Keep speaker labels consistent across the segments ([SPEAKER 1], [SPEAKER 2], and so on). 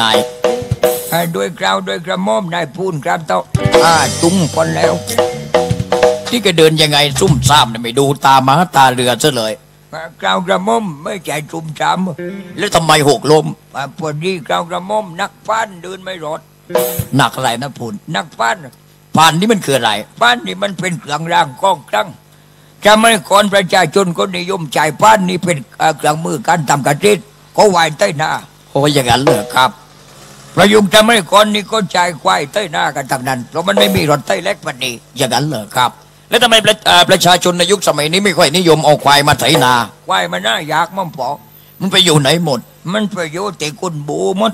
[SPEAKER 1] นาย
[SPEAKER 2] อ่าด้วยกราวด้วยกระหม่อมนายพูนครับเต้าอ่าตุ้งคนแล้ว
[SPEAKER 1] ที่แกเดินยังไงซุ่มซ่ามเนี่ยไม่ดูตามาตาเรือซะเลย
[SPEAKER 2] อ่ากราวกระหม่อมไม่ใจจุ่มจาม
[SPEAKER 1] แล้วทำไมหกล้ม
[SPEAKER 2] อ่าพอดีกราวกระหม่อมนักฟันเดินไม่รอด
[SPEAKER 1] หนักอะไรนะพูน
[SPEAKER 2] นักฟัน
[SPEAKER 1] ผ่านนี่มันคืออะไร
[SPEAKER 2] ฟันนี่มันเป็นเครื่องรางก้องครั้งจะไม่ก่อนประชาชนก็นิยมจ่ายฟันนี่เป็นอ่าเครื่องมือการทำกระติดก็ไหวใต้หน้า
[SPEAKER 1] โอ้ยอย่างนั้นเลย
[SPEAKER 2] ครับ ประยุกต์จะไม่ก่อนนี่ก็จ่ายควายใต้หน้ากันทั้งนั้นเพราะมันไม่มีรถใต้เล็กวันนี้
[SPEAKER 1] อย่างนั้นเลยครับ แล้วทำไมประเอ่อประชาชนในยุคสมัยนี้ไม่ค่อยนิยมเอาควายมาไถนา
[SPEAKER 2] ควายมันน่าอยากมั่งปอ
[SPEAKER 1] มันไปอยู่ไหนหมด
[SPEAKER 2] มันประโยชน์แต่คุณบูหมด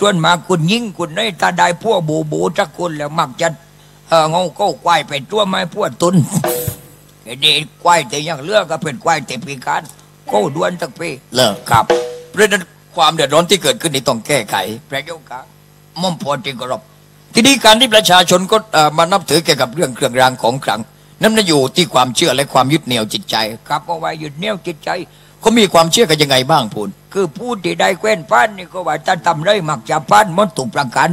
[SPEAKER 2] ส่วนมากคุณยิ่งคุณในตาได้พวกบูบูจักคุณแล้วมักจะเออเงาก็ควายเป็นตัวไม้พวกตุนไอ้เด็กควายแต่ยังเลือกก็เป็นควายแต่ปีการก็ดวนตักปี
[SPEAKER 1] เลิกครับเพราะฉะนั้น ความเดือดร้อนที่เกิดขึ้นนี่ต้องแก้ไข
[SPEAKER 2] ประโยชน์ครับม่อมพอจริงกรอบ
[SPEAKER 1] ทีนี้การที่ประชาชนก็มานับถือเกี่ยวกับเรื่องเครื่องรางของขลังนั่นน่ะอยู่ที่ความเชื่อและความยึดเหนี่ยวจิตใจ
[SPEAKER 2] ครับเอาไว้หยุดเหนี้ยวจิตใจ
[SPEAKER 1] เขามีความเชื่อกันยังไงบ้างพูน
[SPEAKER 2] คือผู้ที่ได้แคว้นป้านนี่ก็ว่าจะทำได้มักจะป้านหมดถูกประกัน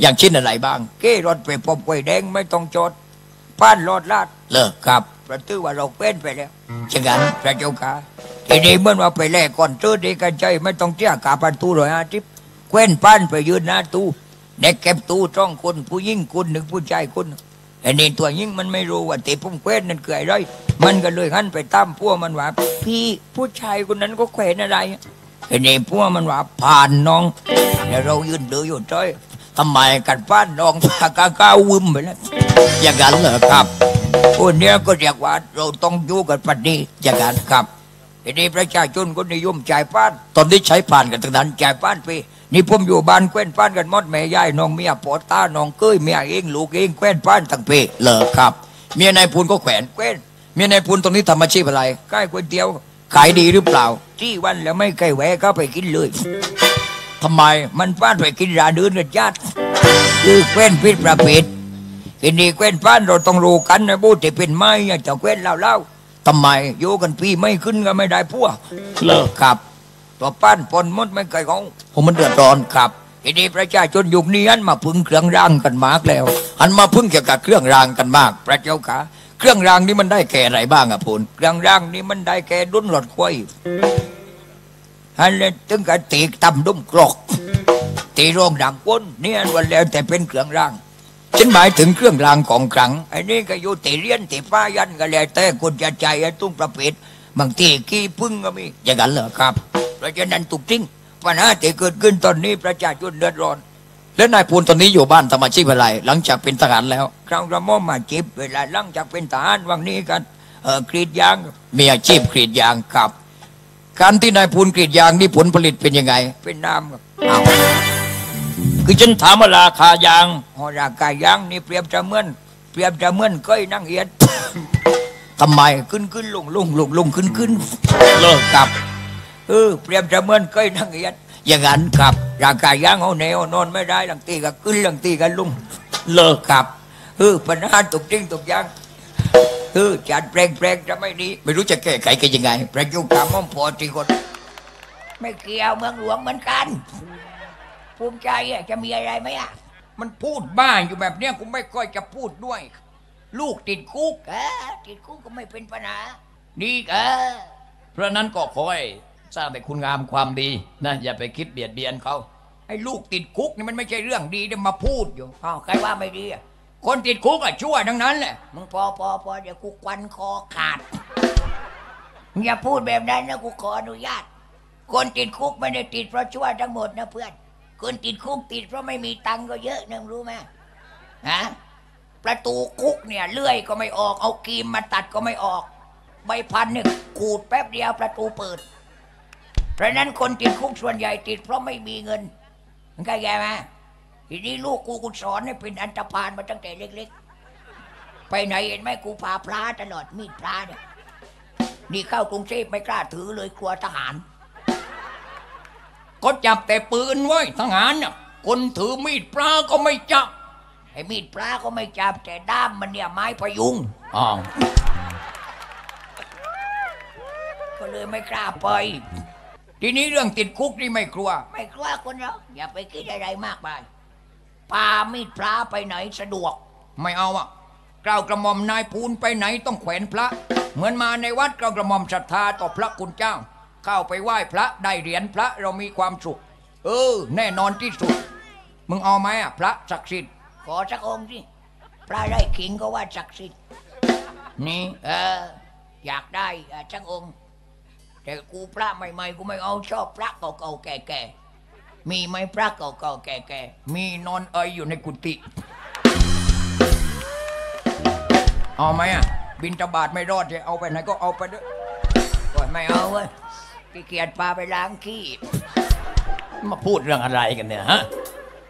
[SPEAKER 1] อย่างเช่นอะไรบ้าง
[SPEAKER 2] เก้รถไปพบไฟแดงไม่ต้องจอดป้านรอดลาด
[SPEAKER 1] เลิกครับ
[SPEAKER 2] ประตือว่าเราเป็นไปแล้ว
[SPEAKER 1] ฉะนั้น
[SPEAKER 2] พระเจ้าค่ะทีนี้เมื่อว่าไปแลกก่อนเจอด็กกันใจไม่ต้องเจ้ากาประตูเลยอาทิตย์แคว้นป้านไปยืนหน้าตู้เด็กเก็บตู้จ้องคนผู้ยิ่งคนหนึ่งผู้ชายคนไอ้นี่ตัวยิ่งมันไม่รู้ว่าติพุ่มแคว้นนั่นคืออะไรมันก็เลยหันไปตามพวกมันว่า พี่ผู้ชายคนนั้นก็แขวนอะไรไอ้นี่พวกมันว่าผ่านน้องแล้วเรายืนดูอยู่จ้อยทำไมกันป้านน้องพากาก้าววึมไปแล้ว
[SPEAKER 1] อย่างนั้นเหรอครับ
[SPEAKER 2] คนเนี้ยก็เรียกว่าเราต้องอยู่กันปัจจุบันกันครับทีนี้ประชาชนก็นิยมจ่ายป้าน
[SPEAKER 1] ตอนนี้ใช้ผ่านกันทั้งนั้น
[SPEAKER 2] จ่ายป้านไปนี่ผมอยู่บ้านแคว้นป้านกันมดแม่ยายน้องเมียปอตาน้องเก้ยเมียเองลูกเองแคว้นป้านทั้งปี
[SPEAKER 1] เลิกครับ เมียนายพูนก็แขวน
[SPEAKER 2] แคว้น
[SPEAKER 1] เมียนายพูนตรงนี้ทำอาชีพอะไร
[SPEAKER 2] ใกล้ก๋วยเตี๋ยว
[SPEAKER 1] ขายดีหรือเปล่า
[SPEAKER 2] ที่วันแล้วไม่เคยแวะเข้าไปกินเลย
[SPEAKER 1] ทำไม
[SPEAKER 2] มันป้านไปกินราเดินกันญาติคือแคว้นพิษประเภท ทีนี้แคว้นป้านเราต้องรู้กันนะบูที่เป็นไม้อะเจ้าแคว้นเล่าเล่า
[SPEAKER 1] ทำไม
[SPEAKER 2] ๆอยู่กันปีไม่ขึ้นก็ไม่ได้พวก
[SPEAKER 1] เลิกครับ
[SPEAKER 2] ตัวป้านปนหมดไม่เคยของ
[SPEAKER 1] ผมมันเดือดร้อนครับ
[SPEAKER 2] ทีนี้ประชาชนยุคนี้หันมาพึ่งเครื่องร่างกันมากแล้ว
[SPEAKER 1] หันมาพึ่งเกี่ยวกับเครื่องรางกันมาก
[SPEAKER 2] พระเจ้าค่ะ
[SPEAKER 1] เครื่องรางนี่มันได้แก่อะไรบ้างอะพูน
[SPEAKER 2] เครื่องร่างนี้มันได้แค่ดุนหลอดควายฮันเลยถึงกับตีตำดุ้มกรอกตีโรงดังก้นเนี่ยวันแล้วแต่เป็นเครื่องร่าง
[SPEAKER 1] ฉันหมายถึงเครื่องรางของขลัง
[SPEAKER 2] ไอ้นี่ก็อยู่ตีเรียนตีฟ้ายันก็แล้วแต่คนจะใจไอ้ตุ้งประเภทบางทีขี้พึ่งก็มี
[SPEAKER 1] อย่างนั้นเหรอครับ
[SPEAKER 2] เพราะฉะนั้นตุกทิ้งปัญหาที่เกิดขึ้นตอนนี้ประชาชนเดือดร้อน
[SPEAKER 1] แล้วนายพูนตอนนี้อยู่บ้านทำอาชีพอะไร หลังจากเป็นทหารแล้ว
[SPEAKER 2] คราวกระหม่อมมาจีบเวลาหลังจากเป็นทหารวันนี้กันเออกรีดยาง
[SPEAKER 1] มีอาชีพกรีดยางครับ การที่นายพูนกรีดยางนี่ผลผลิตเป็นยังไง
[SPEAKER 2] เป็นน้ำครับ
[SPEAKER 1] อ้าว คือฉันถามว่าราคายาง
[SPEAKER 2] หอรากายยางนี่เปรียบจะเหมือนเปรียบจะเหมือนก้อยนั่งเอียด
[SPEAKER 1] ทำไม
[SPEAKER 2] ขึ้นขึ้นลงลงลงลงขึ้นขึ้น
[SPEAKER 1] เลิกครับ
[SPEAKER 2] เออเปรียบจะเหมือนก้อยนั่งเอียด
[SPEAKER 1] อย่างนั้นครับ
[SPEAKER 2] รากายยางเอาแนวนอนไม่ได้หลังตีก็ขึ้นหลังตีก็ลง
[SPEAKER 1] เลิกครับ
[SPEAKER 2] เออปัญหาตกจริงตกยางเออจัดแปลงแปลงจะไม่ดี
[SPEAKER 1] ไม่รู้จะแก้ไขกันยังไง
[SPEAKER 2] ประยุกต์กรรมอมพอที่คน ไม่เกี่ยวเมืองหลวงเหมือนกัน ภูมิใจอะจะมีอะไรไหมอะ มันพูดบ้าอยู่แบบเนี้ยกูไม่ค่อยจะพูดด้วย ลูกติดคุกเออติดคุกก็ไม่เป็นปัญหานี่เออ
[SPEAKER 1] เพราะนั้นก็ขอให้สร้างแต่คุณงามความดีนะอย่าไปคิดเบียดเบียนเขา
[SPEAKER 2] ไอ้ลูกติดคุกนี่มันไม่ใช่เรื่องดีจะมาพูดอยู่อ้าวใครว่าไม่ดีอะคนติดคุกอะชั่วทั้งนั้นแหละมึงพอพอพอเดี๋ยวกูควันคอขาดมึงอย่าพูดแบบนั้นนะกูขออนุญาต คนติดคุกไม่ได้ติดเพราะชั่วทั้งหมดนะเพื่อน คนติดคุกติดเพราะไม่มีตังค์ก็เยอะนึงรู้ไหมฮะประตูคุกเนี่ยเลื่อยก็ไม่ออกเอากรีมมาตัดก็ไม่ออก ใบพันเนี่ยขูดแป๊บเดียวประตูเปิด เพราะนั้นคนติดคุกส่วนใหญ่ติดเพราะไม่มีเงินมันเข้าใจไหมทีนี้ลูกกูกูสอนให้เป็นอันตรพานมาตั้งแต่เล็ก ๆ ไปไหนเห็นไหมกูพาพระตลอดมีดพระเนี่ยนี่เข้ากรุงเทพไม่กล้าถือเลยกลัวทหาร ก็จับแต่ปืนไว้ทหารน่ะคนถือมีดปลาก็ไม่จับไอ้มีดปลาก็ไม่จับแต่ด้ามมันเนี่ยไม้พยุง
[SPEAKER 1] อ้าว
[SPEAKER 2] ก็เลยไม่กล้าไปท
[SPEAKER 1] ทีนี้เรื่องติดคุกนี่ไม่กลัว
[SPEAKER 2] ไม่กลัวคนเราอย่าไปคิดอะไรมากไปปามีดพระไปไหนสะดวก
[SPEAKER 1] ไม่เอาอะกล่าวกระหม่อมนายพูนไปไหนต้องแขวนพระ เหมือนมาในวัดกล่าวกระหม่อมศรัทธาต่อพระคุณเจ้า เข้าไปไหว้พระได้เหรียญพระเรามีความสุข เออ แน่นอนที่สุด มึงเอาไหมอะพระศักดิ์สิทธิ์
[SPEAKER 2] ขอสักองค์สิพระได้ขิงก็ว่าศักดิ์สิทธิ์
[SPEAKER 1] นี่
[SPEAKER 2] เอออยากได้อะสักองค์ แต่กูพระใหม่ๆกูไม่เอาชอบพระเก่าๆแก่ๆมีไหมพระเก่าๆแก่ๆ
[SPEAKER 1] มีนอนเอยอยู่ในกุฏิเอาไหมอะบินตบาทไม่รอดจะเอาไปไหนก็เอาไปด้วย
[SPEAKER 2] ไม่เอาเว้ย ขี้เกียจพาไปล้างขี้
[SPEAKER 1] มาพูดเรื่องอะไรกันเนี่ยฮะ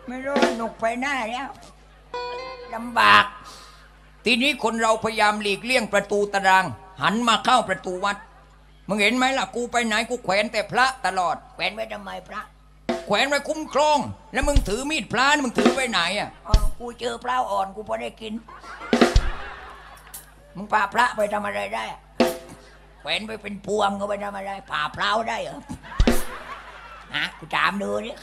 [SPEAKER 2] ไม่รู้หนุกไปหน้าแล้วลำบาก
[SPEAKER 1] ทีนี้คนเราพยายามหลีกเลี่ยงประตูตาราง หันมาเข้าประตูวัด มึงเห็นไหมล่ะ กูไปไหนกูแขวนแต่พระตลอด
[SPEAKER 2] แขวนไว้ทำไมพระ
[SPEAKER 1] แขวนไว้คุ้มครอง แล้วมึงถือมีดพระนี่มึงถือไปไหนอะ
[SPEAKER 2] อ๋อกูเจอพระอ่อนกูพอได้กิน มึงพาพระไปทำอะไรได้อะ แขวนไปเป็นพวงก็ไปทำอะไรผ่าพร้าวได้เหรอฮะกูถามดูนี่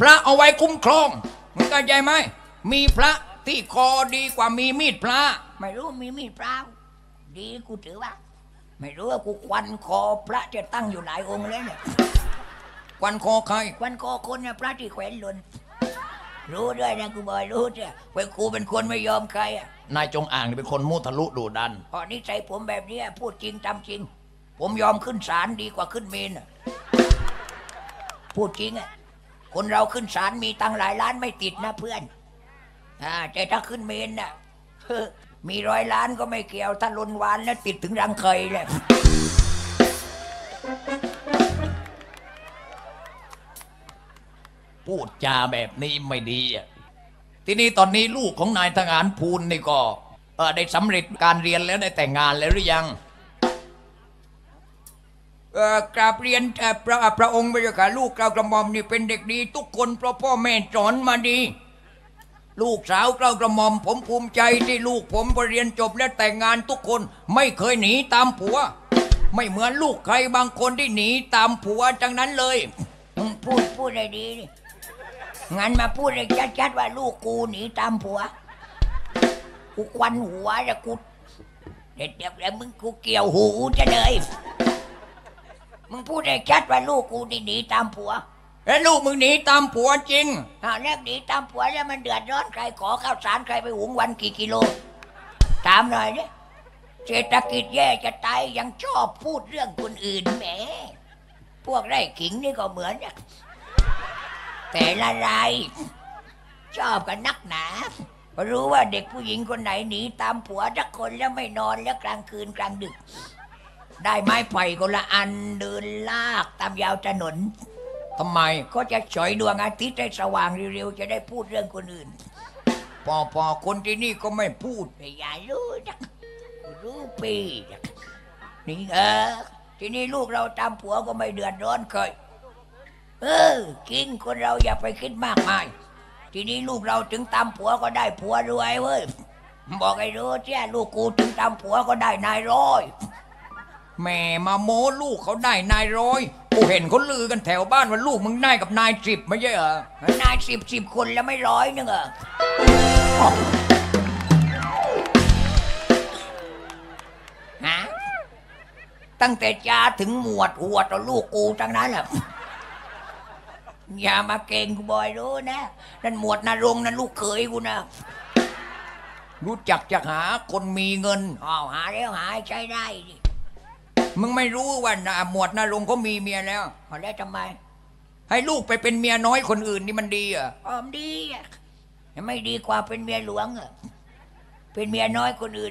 [SPEAKER 1] พระเอาไว้คุ้มครองมึงเข้าใจไหมมีพระที่คอดีกว่ามีมีดพระ
[SPEAKER 2] ไม่รู้มีมีดพร้าวดีกูถือว่า ไม่รู้ว่ากูควันคอพระจะตั้งอยู่หลายองค์เลยเนี่ย
[SPEAKER 1] ควันคอใคร
[SPEAKER 2] ควันคอคนเนี่ยพระที่แขวนหล่น รู้ด้วยนะกูบอยรู้จ้ะว่ากูเป็นคนไม่ยอมใครอะ
[SPEAKER 1] นายจงอ่างนี่เป็นคนมุทะลุดูดัน
[SPEAKER 2] พอนิสัยผมแบบเนี้ยพูดจริงทำจริง ผมยอมขึ้นศาลดีกว่าขึ้นเมนอะพูดจริงอะคนเราขึ้นศาลมีตังค์หลายล้านไม่ติดนะเพื่อนอ่าแต่ถ้าขึ้นเมนน่ะเฮ้อมีร้อยล้านก็ไม่เกี่ยวถ้าลนวานแล้วติดถึงรังเคยเลย
[SPEAKER 1] พูดจาแบบนี้ไม่ดีอะทีนี้ตอนนี้ลูกของนายทหารภูลนี่ก็เออได้สำเร็จการเรียนแล้วได้แต่งงานแล้วหรือยัง
[SPEAKER 2] เอ่อกราบเรียนเอ่อพระพระองค์พระเจ้าค่ะลูกเรากระหม่อมนี่เป็นเด็กดี ทุกคนเพราะพ่อแม่สอนมาดี ลูกสาวเรากระหม่อม ผมภูมิใจที่ลูกผมพอเรียนจบและแต่งงานทุกคนไม่เคยหนีตามผัว ไม่เหมือนลูกใครบางคนที่หนีตามผัวจังนั้นเลยพูดพูดได้ดีนี่ งั้นมาพูดเลยชัดๆว่าลูกกูหนีตามผัว กูควันหัวจะกูเด็ดเดี๋ยวแล้วมึงกูเกี่ยวหูจะเลย มึงพูดให้ชัดว่าลูกกูนี่หนีตามผัว
[SPEAKER 1] แล้วลูกมึงหนีตามผัวจริง
[SPEAKER 2] อ้าวแล้วหนีตามผัวแล้วมันเดือดร้อนใครขอข้าวสารใครไปหุงวันกี่กิโลถามหน่อยเนี่ยเศรษฐกิจแย่จะตายยังชอบพูดเรื่องคนอื่นแหม พวกไร่ขิงนี่ก็เหมือนเนี่ย แต่ละรายชอบกันนักหนาเพราะรู้ว่าเด็กผู้หญิงคนไหนหนีตามผัวสักคนแล้วไม่นอนแล้วกลางคืนกลางดึก ได้ไม้ไผ่คนละอันเดินลากตามยาวถนน
[SPEAKER 1] ทำไม
[SPEAKER 2] ก็จะฉอยดวงอาทิตย์ให้สว่างเร็วๆจะได้พูดเรื่องคนอื่น
[SPEAKER 1] พอพอคนที่นี่ก็ไม่พูด
[SPEAKER 2] ไม่อยากรู้จักรู้ปีนี่เออ ทีนี้ลูกเราตามผัวก็ไม่เดือดร้อนเคย ออกินคนเราอย่าไปคิดมากมาย ทีนี้ลูกเราถึงตามผัวก็ได้ผัวรวยเว้ย บอกให้รู้เจ้าลูกกูถึงตามผัวก็ได้นายร้อย
[SPEAKER 1] แม่มาโม้ลูกเขาได้นายร้อย กูเห็นเขาลือกันแถวบ้านว่าลูกมึงได้กับนายสิบไม่ใช่เหรอ
[SPEAKER 2] นายสิบสิบคนแล้วไม่ร้อยนึงเหรอฮะตั้งแต่จ้าถึงหมวดหัวต่อลูกกูทั้งนั้นแหละ อย่ามาเก่งกูบอยรู้นะนั่นหมวดนรงค์นั่นลูกเขยกูนะ
[SPEAKER 1] รู้จักจะหาคนมีเงิน
[SPEAKER 2] อ้าวหาแล้วหาให้ใช้ได้ดิ
[SPEAKER 1] มึงไม่รู้ว่าน่ะหมวดนรงค์เขามีเมียแล้ว
[SPEAKER 2] เอาแล้วทำไม
[SPEAKER 1] ให้ลูกไปเป็นเมียน้อยคนอื่นนี่มันดีเหรอะ
[SPEAKER 2] ออมดีอะไม่ดีกว่าเป็นเมียหลวงเหรอเป็นเมียน้อยคนอื่น